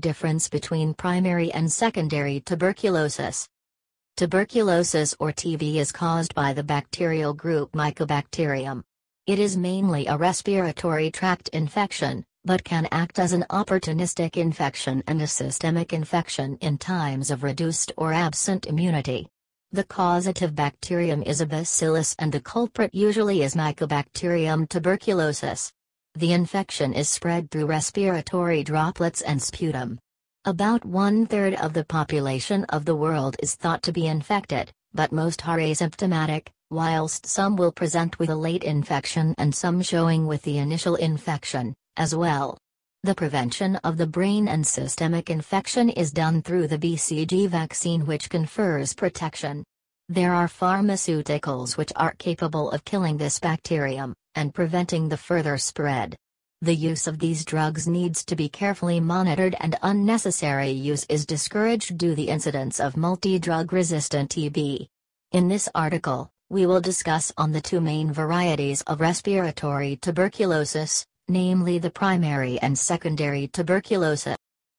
Difference between primary and secondary tuberculosis. Tuberculosis or TB is caused by the bacterial group Mycobacterium. It is mainly a respiratory tract infection, but can act as an opportunistic infection and a systemic infection in times of reduced or absent immunity. The causative bacterium is a bacillus and the culprit usually is Mycobacterium tuberculosis. The infection is spread through respiratory droplets and sputum. About one third of the population of the world is thought to be infected, but most are asymptomatic, whilst some will present with a late infection and some showing with the initial infection, as well. The prevention of the brain and systemic infection is done through the BCG vaccine which confers protection. There are pharmaceuticals which are capable of killing this bacterium, and preventing the further spread. The use of these drugs needs to be carefully monitored and unnecessary use is discouraged due the incidence of multi-drug resistant TB. In this article, we will discuss on the two main varieties of respiratory tuberculosis, namely the primary and secondary tuberculosis.